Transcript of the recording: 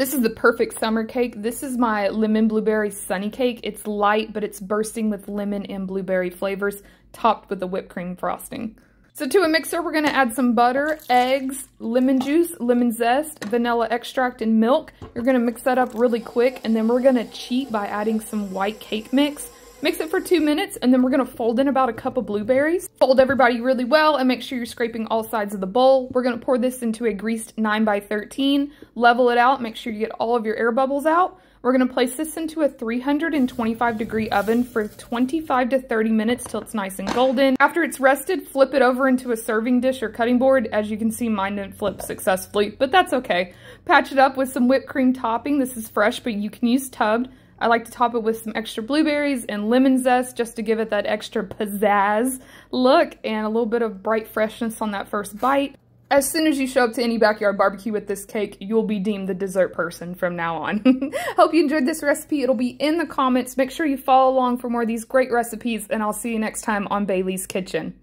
This is the perfect summer cake. This is my lemon blueberry sunny cake. It's light, but it's bursting with lemon and blueberry flavors, topped with a whipped cream frosting. So to a mixer, we're gonna add some butter, eggs, lemon juice, lemon zest, vanilla extract, and milk. You're gonna mix that up really quick, and then we're gonna cheat by adding some white cake mix. Mix it for two minutes and then we're gonna fold in about a cup of blueberries. Fold everybody really well and make sure you're scraping all sides of the bowl. We're gonna pour this into a greased 9 by 13 level it out, make sure you get all of your air bubbles out. We're gonna place this into a 325 degree oven for 25 to 30 minutes till it's nice and golden. After it's rested, flip it over into a serving dish or cutting board. As you can see, mine didn't flip successfully, but that's okay. Patch it up with some whipped cream topping. This is fresh, but you can use tubbed. I like to top it with some extra blueberries and lemon zest just to give it that extra pizzazz look and a little bit of bright freshness on that first bite. As soon as you show up to any backyard barbecue with this cake, you'll be deemed the dessert person from now on. Hope you enjoyed this recipe. It'll be in the comments. Make sure you follow along for more of these great recipes, and I'll see you next time on Bailee's Kitchen.